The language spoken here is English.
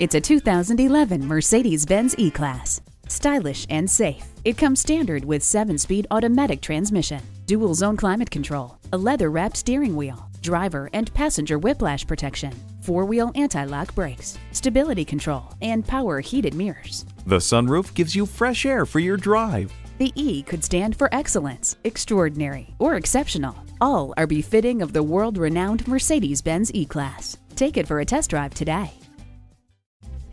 It's a 2011 Mercedes-Benz E-Class. Stylish and safe, it comes standard with 7-speed automatic transmission, dual zone climate control, a leather-wrapped steering wheel, driver and passenger whiplash protection, four-wheel anti-lock brakes, stability control, and power heated mirrors. The sunroof gives you fresh air for your drive. The E could stand for excellence, extraordinary, or exceptional. All are befitting of the world-renowned Mercedes-Benz E-Class. Take it for a test drive today.